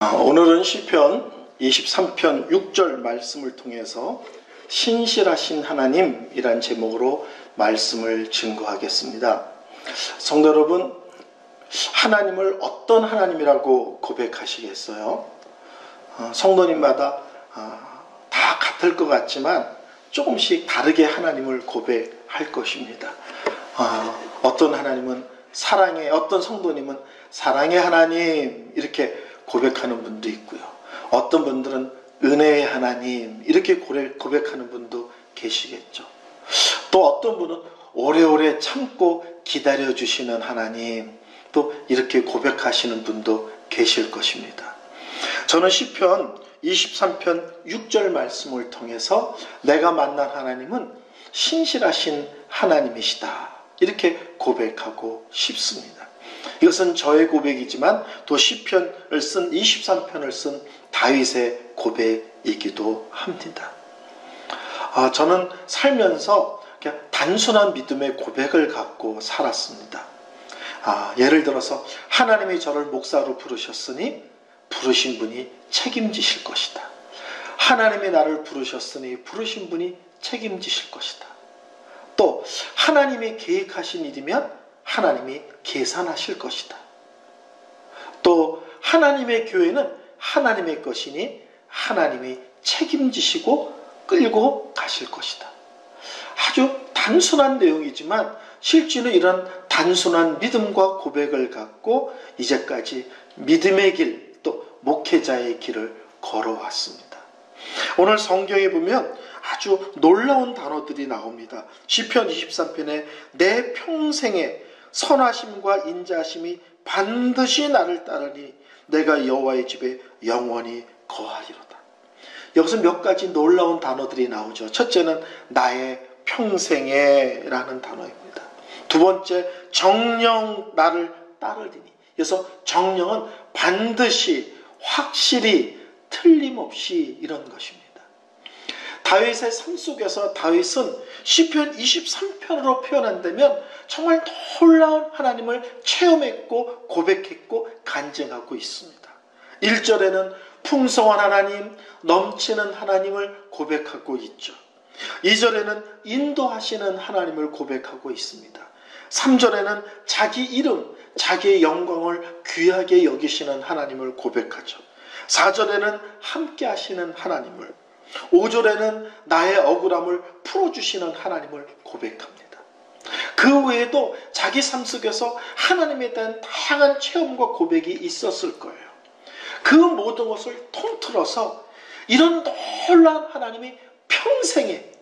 아, 오늘은 시편 23편 6절 말씀을 통해서 신실하신 하나님이란 제목으로 말씀을 증거하겠습니다. 성도 여러분, 하나님을 어떤 하나님이라고 고백하시겠어요? 어, 성도님마다 어, 다 같을 것 같지만 조금씩 다르게 하나님을 고백할 것입니다. 어, 어떤 하나님은 사랑의, 어떤 성도님은 사랑의 하나님 이렇게 고백하는 분도 있고요. 어떤 분들은 은혜의 하나님 이렇게 고백하는 분도 계시겠죠. 또 어떤 분은 오래오래 참고 기다려 주시는 하나님 또 이렇게 고백하시는 분도 계실 것입니다. 저는 시편 23편 6절 말씀을 통해서 내가 만난 하나님은 신실하신 하나님이시다. 이렇게 고백하고 싶습니다. 이것은 저의 고백이지만 또 시편을 쓴 23편을 쓴 다윗의 고백이기도 합니다. 아, 저는 살면서 그냥 단순한 믿음의 고백을 갖고 살았습니다. 아, 예를 들어서 하나님이 저를 목사로 부르셨으니 부르신 분이 책임지실 것이다. 하나님이 나를 부르셨으니 부르신 분이 책임지실 것이다. 또 하나님이 계획하신 일이면 하나님이 계산하실 것이다. 또 하나님의 교회는 하나님의 것이니 하나님이 책임지시고 끌고 가실 것이다. 아주 단순한 내용이지만 실제로 이런 단순한 믿음과 고백을 갖고 이제까지 믿음의 길, 또 목회자의 길을 걸어왔습니다. 오늘 성경에 보면 아주 놀라운 단어들이 나옵니다. 시편 23편에 내 평생에 선하심과 인자심이 반드시 나를 따르니 내가 여호와의 집에 영원히 거하리로다. 여기서 몇 가지 놀라운 단어들이 나오죠. 첫째는 나의 평생에라는 단어입니다. 두 번째 정령 나를 따르리니. 그래서 정령은 반드시 확실히 틀림없이 이런 것입니다. 다윗의 삶 속에서 다윗은 시편 23편으로 표현한다면 정말 놀라운 하나님을 체험했고 고백했고 간증하고 있습니다. 1절에는 풍성한 하나님, 넘치는 하나님을 고백하고 있죠. 2절에는 인도하시는 하나님을 고백하고 있습니다. 3절에는 자기 이름, 자기의 영광을 귀하게 여기시는 하나님을 고백하죠. 4절에는 함께 하시는 하나님을 5절에는 나의 억울함을 풀어주시는 하나님을 고백합니다. 그 외에도 자기 삶 속에서 하나님에 대한 다양한 체험과 고백이 있었을 거예요. 그 모든 것을 통틀어서 이런 놀라운 하나님이 평생에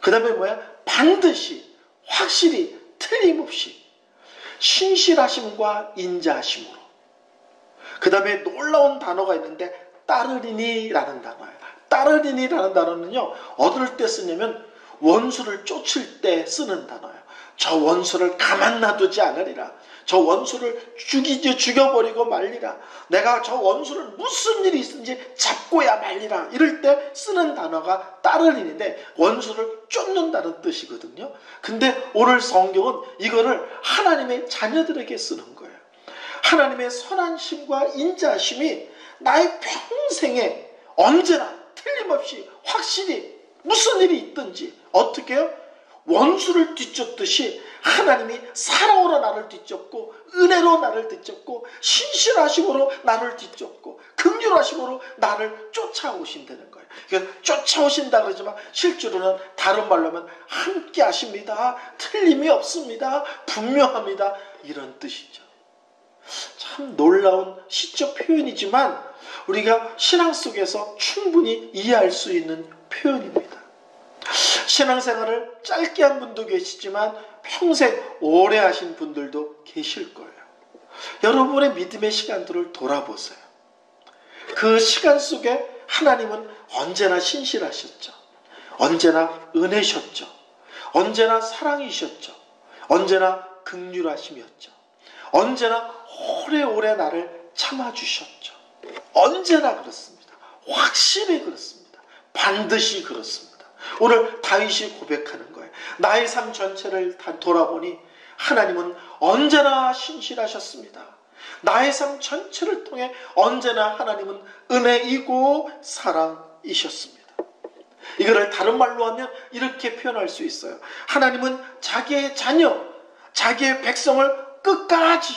그 다음에 뭐야? 반드시 확실히 틀림없이 신실하심과 인자하심으로 그 다음에 놀라운 단어가 있는데 따르리니라는 단어예요. 따르리니라는 단어는요, 어떨 때 쓰냐면 원수를 쫓을 때 쓰는 단어예요. 저 원수를 가만 놔두지 않으리라. 저 원수를 죽이지 죽여버리고 말리라. 내가 저 원수를 무슨 일이 있든지 잡고야 말리라. 이럴 때 쓰는 단어가 따르리인데 원수를 쫓는다는 뜻이거든요. 근데 오늘 성경은 이거를 하나님의 자녀들에게 쓰는 거예요. 하나님의 선한 심과 인자심이 나의 평생에 언제나 틀림없이 확실히 무슨 일이 있든지 어떻게 요 원수를 뒤쫓듯이 하나님이 사랑으로 나를 뒤쫓고 은혜로 나를 뒤쫓고 신실하심으로 나를 뒤쫓고 긍휼하심으로 나를 쫓아오신다는 거예요. 그러니까 쫓아오신다 그러지만 실제로는 다른 말로 하면 함께 하십니다. 틀림이 없습니다. 분명합니다. 이런 뜻이죠. 참 놀라운 시적 표현이지만 우리가 신앙 속에서 충분히 이해할 수 있는 표현입니다. 신앙생활을 짧게 한 분도 계시지만 평생 오래 하신 분들도 계실 거예요. 여러분의 믿음의 시간들을 돌아보세요. 그 시간 속에 하나님은 언제나 신실하셨죠. 언제나 은혜셨죠. 언제나 사랑이셨죠. 언제나 극률하심이었죠. 언제나 오래오래 나를 참아주셨죠. 언제나 그렇습니다. 확실히 그렇습니다. 반드시 그렇습니다. 오늘 다윗이 고백하는 거예요. 나의 삶 전체를 돌아보니 하나님은 언제나 신실하셨습니다. 나의 삶 전체를 통해 언제나 하나님은 은혜이고 사랑이셨습니다. 이거를 다른 말로 하면 이렇게 표현할 수 있어요. 하나님은 자기의 자녀, 자기의 백성을 끝까지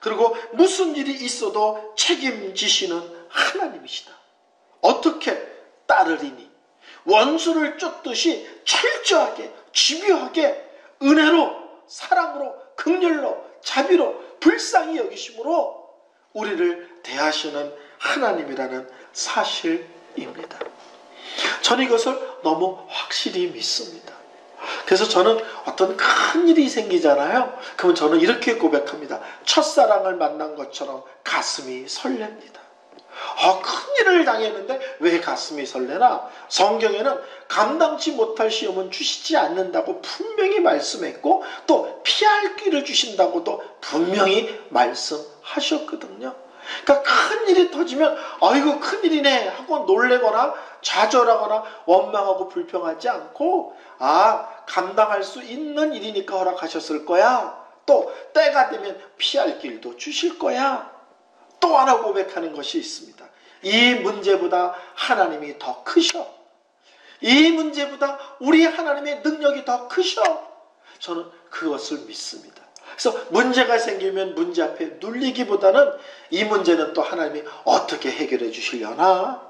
그리고 무슨 일이 있어도 책임지시는 하나님이시다. 어떻게 따르리니 원수를 쫓듯이 철저하게 집요하게 은혜로 사랑으로 극렬로 자비로 불쌍히 여기심으로 우리를 대하시는 하나님이라는 사실입니다. 저는 이것을 너무 확실히 믿습니다. 그래서 저는 어떤 큰 일이 생기잖아요. 그러면 저는 이렇게 고백합니다. 첫사랑을 만난 것처럼 가슴이 설렙니다. 어, 큰 일을 당했는데 왜 가슴이 설레나? 성경에는 감당치 못할 시험은 주시지 않는다고 분명히 말씀했고 또 피할 길을 주신다고도 분명히 말씀하셨거든요. 그러니까 큰 일이 터지면 아이고 큰일이네 하고 놀래거나 좌절하거나 원망하고 불평하지 않고 아 감당할 수 있는 일이니까 허락하셨을 거야. 또 때가 되면 피할 길도 주실 거야. 또 하나 고백하는 것이 있습니다. 이 문제보다 하나님이 더 크셔. 이 문제보다 우리 하나님의 능력이 더 크셔. 저는 그것을 믿습니다. 그래서 문제가 생기면 문제 앞에 눌리기보다는 이 문제는 또 하나님이 어떻게 해결해 주시려나?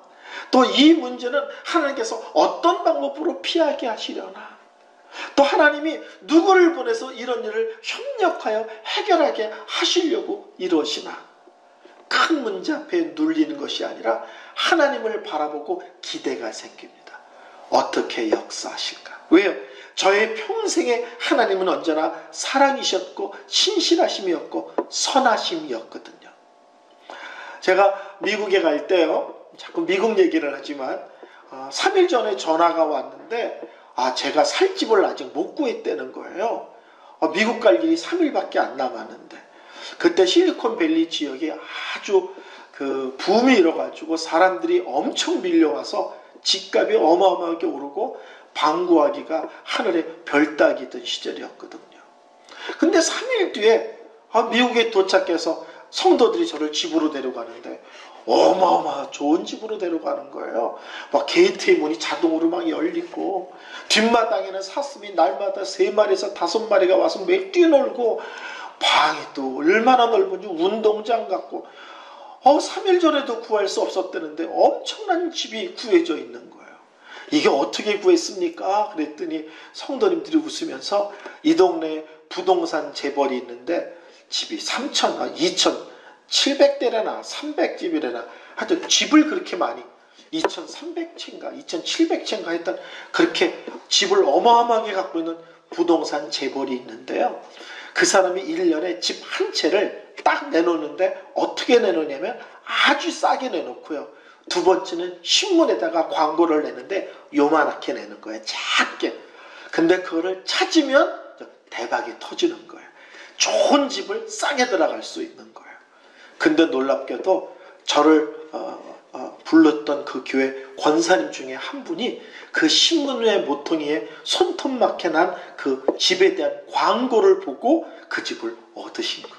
또 이 문제는 하나님께서 어떤 방법으로 피하게 하시려나? 또 하나님이 누구를 보내서 이런 일을 협력하여 해결하게 하시려고 이러시나? 큰 문제 앞에 눌리는 것이 아니라 하나님을 바라보고 기대가 생깁니다. 어떻게 역사하실까? 왜요? 저의 평생에 하나님은 언제나 사랑이셨고 신실하심이었고 선하심이었거든요. 제가 미국에 갈 때요. 자꾸 미국 얘기를 하지만 어, 3일 전에 전화가 왔는데 아 제가 살 집을 아직 못 구했다는 거예요. 어, 미국 갈 일이 3일밖에 안 남았는데 그때 실리콘밸리 지역이 아주 그 붐이 일어가지고 사람들이 엄청 밀려와서 집값이 어마어마하게 오르고 방구하기가 하늘에 별 따기던 시절이었거든요. 근데 3일 뒤에 아, 미국에 도착해서 성도들이 저를 집으로 데려가는데 어마어마 좋은 집으로 데려가는 거예요. 막 게이트의 문이 자동으로 막 열리고 뒷마당에는 사슴이 날마다 세 마리에서 다섯 마리가 와서 매 뛰놀고 방이 또 얼마나 넓은지 운동장 같고 어 3일 전에도 구할 수 없었다는데 엄청난 집이 구해져 있는 거예요. 이게 어떻게 구했습니까? 그랬더니 성도님들이 웃으면서 이 동네에 부동산 재벌이 있는데 집이 3천, 2천, 700대래나 300집이래나 하여튼 집을 그렇게 많이 2,300채인가 2,700채인가 했던 그렇게 집을 어마어마하게 갖고 있는 부동산 재벌이 있는데요. 그 사람이 1년에 집 한 채를 딱 내놓는데 어떻게 내놓냐면 아주 싸게 내놓고요. 두 번째는 신문에다가 광고를 내는데 요만하게 내는 거예요. 작게. 근데 그거를 찾으면 대박이 터지는 거예요. 좋은 집을 싸게 들어갈 수 있는 거예요. 근데 놀랍게도 저를 어, 어, 불렀던 그 교회 권사님 중에 한 분이 그 신문의 모퉁이에 손톱맞게 난그 집에 대한 광고를 보고 그 집을 얻으신 거예요.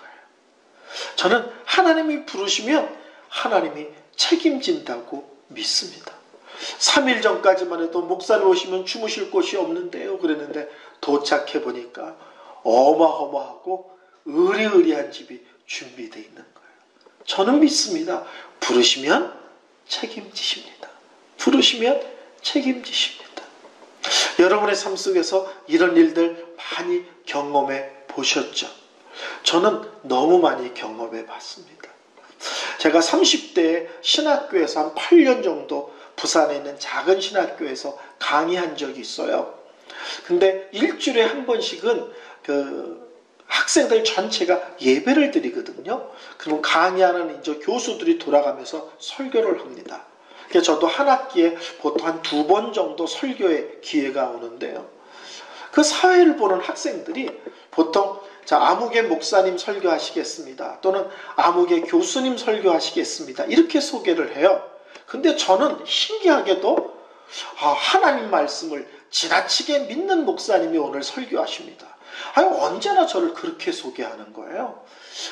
저는 하나님이 부르시면 하나님이 책임진다고 믿습니다. 3일 전까지만 해도 목사님 오시면 주무실 곳이 없는데요. 그랬는데 도착해 보니까 어마어마하고 의리의리한 집이 준비되어 있는 거예요. 저는 믿습니다. 부르시면 책임지십니다. 부르시면 책임지십니다. 여러분의 삶 속에서 이런 일들 많이 경험해 보셨죠? 저는 너무 많이 경험해 봤습니다. 제가 30대에 신학교에서 한 8년 정도 부산에 있는 작은 신학교에서 강의한 적이 있어요. 근데 일주일에 한 번씩은 그 학생들 전체가 예배를 드리거든요. 그러면 강의하는 이제 교수들이 돌아가면서 설교를 합니다. 그래서 저도 한 학기에 보통 한 두 번 정도 설교의 기회가 오는데요. 그 사회를 보는 학생들이 보통 자, 아무개 목사님 설교하시겠습니다. 또는 아무개 교수님 설교하시겠습니다. 이렇게 소개를 해요. 근데 저는 신기하게도 아, 하나님 말씀을 지나치게 믿는 목사님이 오늘 설교하십니다. 아니, 언제나 저를 그렇게 소개하는 거예요.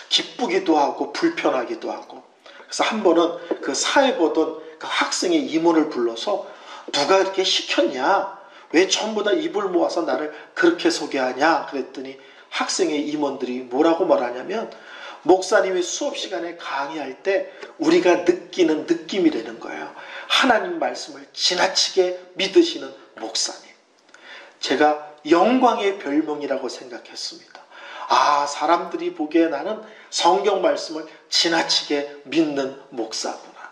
기쁘기도 하고, 불편하기도 하고. 그래서 한 번은 그 사회 보던 그 학생의 임원을 불러서 누가 이렇게 시켰냐? 왜 전부 다 입을 모아서 나를 그렇게 소개하냐? 그랬더니 학생의 임원들이 뭐라고 말하냐면 목사님이 수업 시간에 강의할 때 우리가 느끼는 느낌이라는 거예요. 하나님 말씀을 지나치게 믿으시는 목사님. 제가 영광의 별명이라고 생각했습니다. 아, 사람들이 보기에 나는 성경 말씀을 지나치게 믿는 목사구나.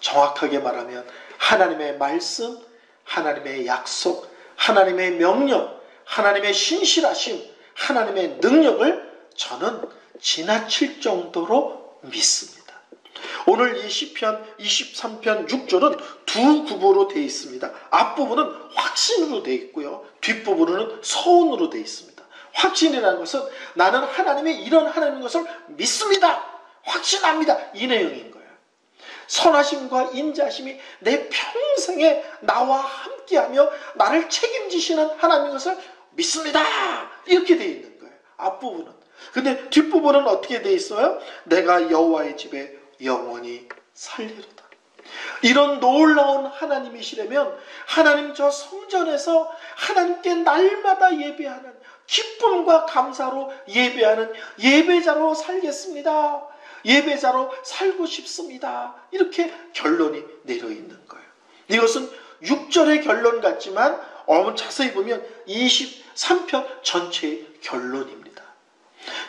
정확하게 말하면 하나님의 말씀, 하나님의 약속, 하나님의 명령, 하나님의 신실하심, 하나님의 능력을 저는 지나칠 정도로 믿습니다. 오늘 이 시편 23편 6절은 두 구부로 되어 있습니다. 앞부분은 확신으로 되어 있고요. 뒷부분은 서운으로 되어 있습니다. 확신이라는 것은 나는 하나님의 이런 하나님 것을 믿습니다. 확신합니다. 이 내용인 거예요. 선하심과 인자심이 내 평생에 나와 함께하며 나를 책임지시는 하나님 것을 믿습니다. 이렇게 되어 있는 거예요. 앞부분은. 근데 뒷부분은 어떻게 되어 있어요? 내가 여호와의 집에 영원히 살리로다. 이런 놀라운 하나님이시라면 하나님 저 성전에서 하나님께 날마다 예배하는 기쁨과 감사로 예배하는 예배자로 살겠습니다. 예배자로 살고 싶습니다. 이렇게 결론이 내려 있는 거예요. 이것은 6절의 결론 같지만 어머 자세히 보면 23편 전체의 결론입니다.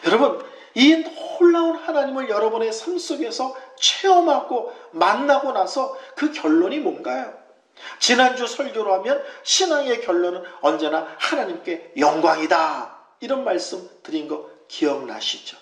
여러분, 이 놀라운 하나님을 여러분의 삶 속에서 체험하고 만나고 나서 그 결론이 뭔가요? 지난주 설교로 하면 신앙의 결론은 언제나 하나님께 영광이다. 이런 말씀 드린 거 기억나시죠?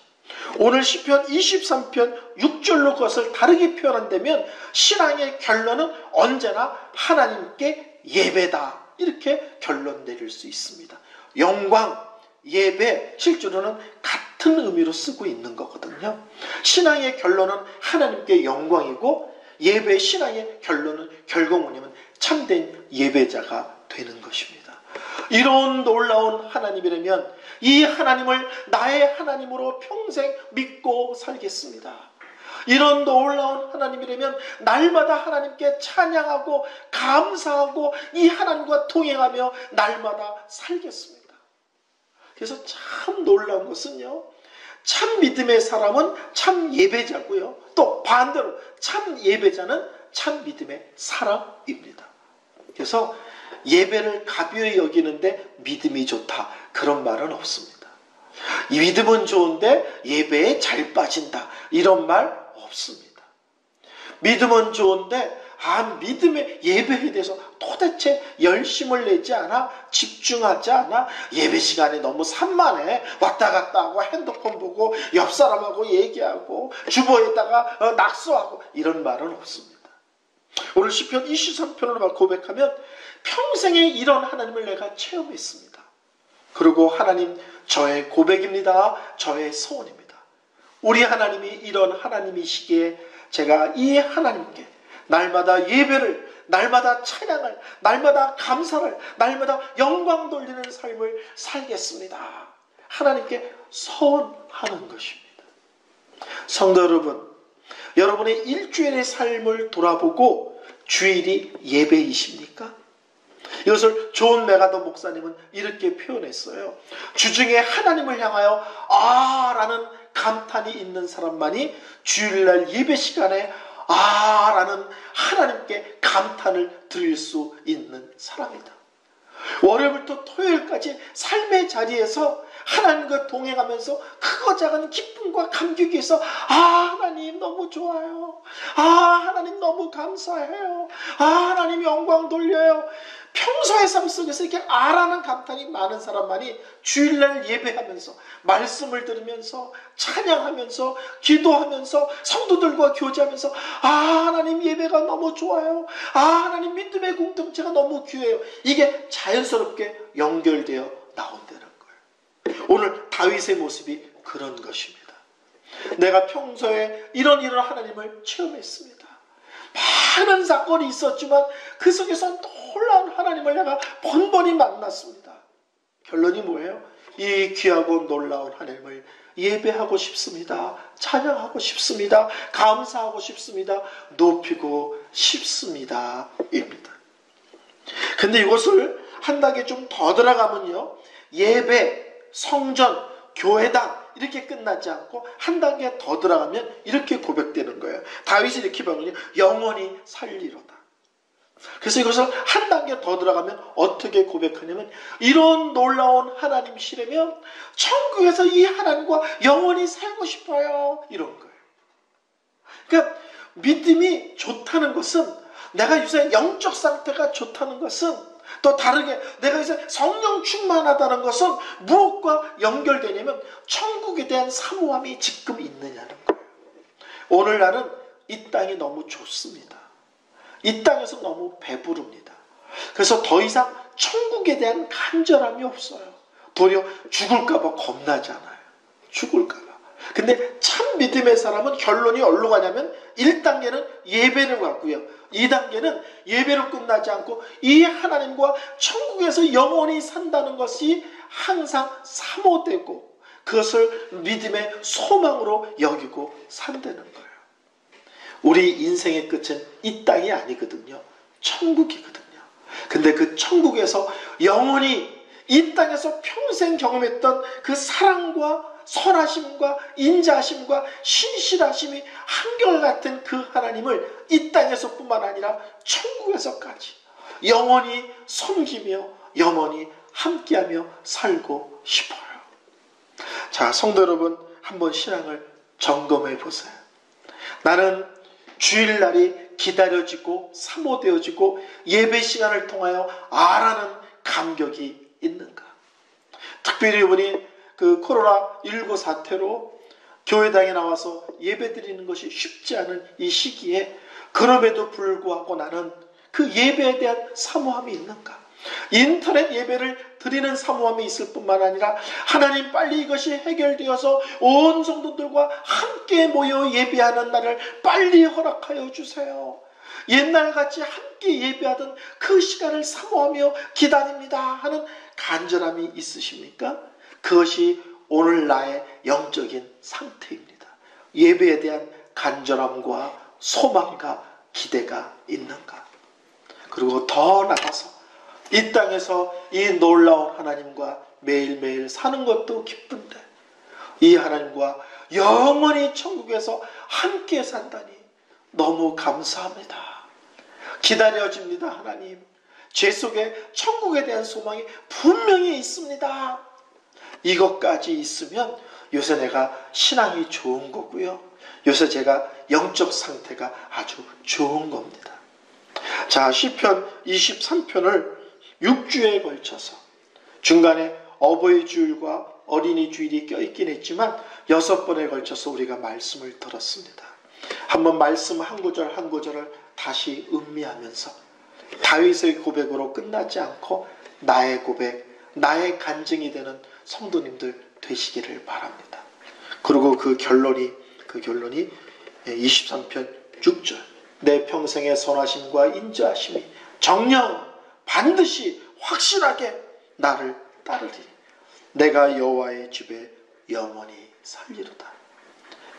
오늘 시편 23편 6절로 그것을 다르게 표현한다면 신앙의 결론은 언제나 하나님께 예배다. 이렇게 결론 내릴 수 있습니다. 영광, 예배, 실제로는 같은 의미로 쓰고 있는 거거든요. 신앙의 결론은 하나님께 영광이고 예배 신앙의 결론은 결국 뭐냐면 참된 예배자가 되는 것입니다. 이런 놀라운 하나님이라면 이 하나님을 나의 하나님으로 평생 믿고 살겠습니다. 이런 놀라운 하나님이라면 날마다 하나님께 찬양하고 감사하고 이 하나님과 동행하며 날마다 살겠습니다. 그래서 참 놀라운 것은요. 참 믿음의 사람은 참 예배자고요. 또 반대로 참 예배자는 참 믿음의 사람입니다. 그래서 예배를 가벼이 여기는데 믿음이 좋다. 그런 말은 없습니다. 믿음은 좋은데 예배에 잘 빠진다. 이런 말 없습니다. 믿음은 좋은데 아 믿음의 예배에 대해서 도대체 열심을 내지 않아 집중하지 않아 예배 시간에 너무 산만해 왔다 갔다 하고 핸드폰 보고 옆 사람하고 얘기하고 주보에다가 어, 낙서하고 이런 말은 없습니다. 오늘 시편 23편으로 고백하면 평생에 이런 하나님을 내가 체험했습니다. 그리고 하나님 저의 고백입니다. 저의 소원입니다. 우리 하나님이 이런 하나님이시기에 제가 이 하나님께 날마다 예배를, 날마다 찬양을, 날마다 감사를, 날마다 영광 돌리는 삶을 살겠습니다. 하나님께 서원하는 것입니다. 성도 여러분, 여러분의 일주일의 삶을 돌아보고 주일이 예배이십니까? 이것을 존 맥아더 목사님은 이렇게 표현했어요. 주중에 하나님을 향하여 아 라는 감탄이 있는 사람만이 주일날 예배 시간에 아 라는 하나님께 감탄을 드릴 수 있는 사람이다. 월요일부터 토요일까지 삶의 자리에서 하나님과 동행하면서 크고 작은 기쁨과 있어 아 하나님 너무 좋아요. 아 하나님 너무 감사해요. 아 하나님 영광 돌려요 평소의 삶 속에서 이렇게 아라는 감탄이 많은 사람만이 주일날 예배하면서 말씀을 들으면서 찬양하면서 기도하면서 성도들과 교제하면서 아 하나님 예배가 너무 좋아요. 아 하나님 믿음의 공동체가 너무 귀해요. 이게 자연스럽게 연결되어 나온다는 거예요. 오늘 다윗의 모습이 그런 것입니다. 내가 평소에 이런 이런 하나님을 체험했습니다. 많은 사건이 있었지만 그 속에서 놀라운 하나님을 내가 번번이 만났습니다. 결론이 뭐예요? 이 귀하고 놀라운 하나님을 예배하고 싶습니다. 찬양하고 싶습니다. 감사하고 싶습니다. 높이고 싶습니다. 입니다. 근데 이것을 한 단계 좀 더 들어가면요. 예배, 성전, 교회당 이렇게 끝나지 않고 한 단계 더 들어가면 이렇게 고백되는 거예요. 다윗이 이렇게 배우니 영원히 살리로다. 그래서 이것을 한 단계 더 들어가면 어떻게 고백하냐면 이런 놀라운 하나님이시라면 천국에서 이 하나님과 영원히 살고 싶어요. 이런 거예요. 그러니까 믿음이 좋다는 것은 내가 요새 영적 상태가 좋다는 것은 또 다르게 내가 이제 성령 충만하다는 것은 무엇과 연결되냐면 천국에 대한 사모함이 지금 있느냐는 거예요. 오늘 날은 이 땅이 너무 좋습니다. 이 땅에서 너무 배부릅니다. 그래서 더 이상 천국에 대한 간절함이 없어요. 도리어 죽을까봐 겁나잖아요. 죽을까봐. 근데 참 믿음의 사람은 결론이 어디로 가냐면 1단계는 예배를 갖고요. 2단계는 예배로 끝나지 않고 이 하나님과 천국에서 영원히 산다는 것이 항상 사모되고 그것을 믿음의 소망으로 여기고 산다는 거예요. 우리 인생의 끝은 이 땅이 아니거든요. 천국이거든요. 근데 그 천국에서 영원히 이 땅에서 평생 경험했던 그 사랑과 선하심과 인자하심과 신실하심이 한결같은 그 하나님을 이 땅에서뿐만 아니라 천국에서까지 영원히 섬기며 영원히 함께하며 살고 싶어요. 자, 성도 여러분, 한번 신앙을 점검해 보세요. 나는 주일날이 기다려지고 사모되어지고 예배 시간을 통하여 아라는 감격이 있는가? 특별히 이번이 그 코로나19 사태로 교회당에 나와서 예배 드리는 것이 쉽지 않은 이 시기에 그럼에도 불구하고 나는 그 예배에 대한 사모함이 있는가? 인터넷 예배를 드리는 사모함이 있을 뿐만 아니라 하나님 빨리 이것이 해결되어서 온 성도들과 함께 모여 예배하는 날을 빨리 허락하여 주세요. 옛날같이 함께 예배하던 그 시간을 사모하며 기다립니다 하는 간절함이 있으십니까? 그것이 오늘 나의 영적인 상태입니다. 예배에 대한 간절함과 소망과 기대가 있는가? 그리고 더 나가서 이 땅에서 이 놀라운 하나님과 매일매일 사는 것도 기쁜데 이 하나님과 영원히 천국에서 함께 산다니 너무 감사합니다. 기다려집니다, 하나님. 죄 속에 천국에 대한 소망이 분명히 있습니다. 이것까지 있으면 요새 내가 신앙이 좋은 거고요. 요새 제가 영적 상태가 아주 좋은 겁니다. 자, 시편 23편을 6주에 걸쳐서 중간에 어버이 주일과 어린이 주일이 껴있긴 했지만 여섯 번에 걸쳐서 우리가 말씀을 들었습니다. 한번 말씀 한 구절 한 구절을 다시 음미하면서 다윗의 고백으로 끝나지 않고 나의 고백, 나의 간증이 되는 성도님들 되시기를 바랍니다. 그리고 그 결론이 그 결론이 23편 6절 내 평생의 선하심과 인자하심이 정령 반드시 확실하게 나를 따르리. 내가 여호와의 집에 영원히 살리로다.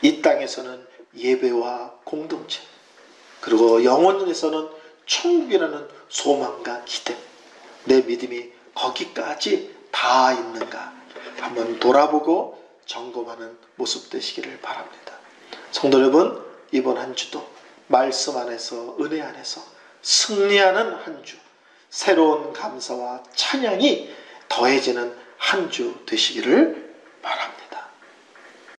이 땅에서는 예배와 공동체 그리고 영원에서는 천국이라는 소망과 기대 내 믿음이 거기까지 다 있는가 한번 돌아보고 점검하는 모습 되시기를 바랍니다. 성도 여러분 이번 한 주도 말씀 안에서 은혜 안에서 승리하는 한 주, 새로운 감사와 찬양이 더해지는 한 주 되시기를 바랍니다.